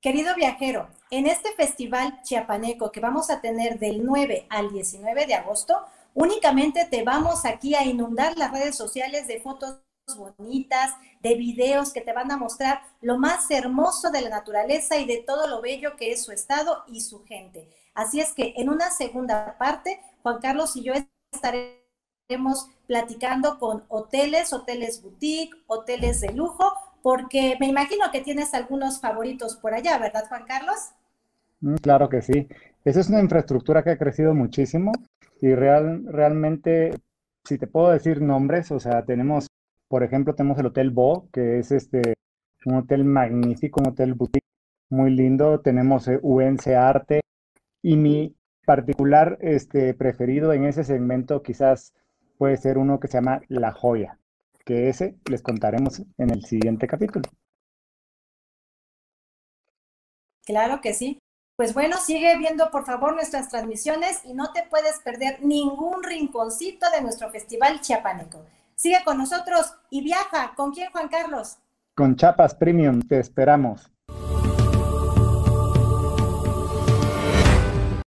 Querido viajero, en este festival chiapaneco que vamos a tener del 9 al 19 de agosto, únicamente te vamos aquí a inundar las redes sociales de fotos bonitas, de videos que te van a mostrar lo más hermoso de la naturaleza y de todo lo bello que es su estado y su gente. Así es que en una segunda parte, Juan Carlos y yo estaremos platicando con hoteles, hoteles boutique, hoteles de lujo, porque me imagino que tienes algunos favoritos por allá, ¿verdad, Juan Carlos? Mm, claro que sí. Esa es una infraestructura que ha crecido muchísimo y real, realmente, si te puedo decir nombres, o sea, tenemos por ejemplo, tenemos el Hotel Bo, que es este, un hotel magnífico, un hotel boutique muy lindo. Tenemos eh, UNC Arte y mi particular este, preferido en ese segmento quizás puede ser uno que se llama La Joya, que ese les contaremos en el siguiente capítulo. Claro que sí. Pues bueno, sigue viendo por favor nuestras transmisiones y no te puedes perder ningún rinconcito de nuestro festival chiapaneco. Sigue con nosotros y viaja. ¿Con quién, Juan Carlos? Con Chapas Premium, te esperamos.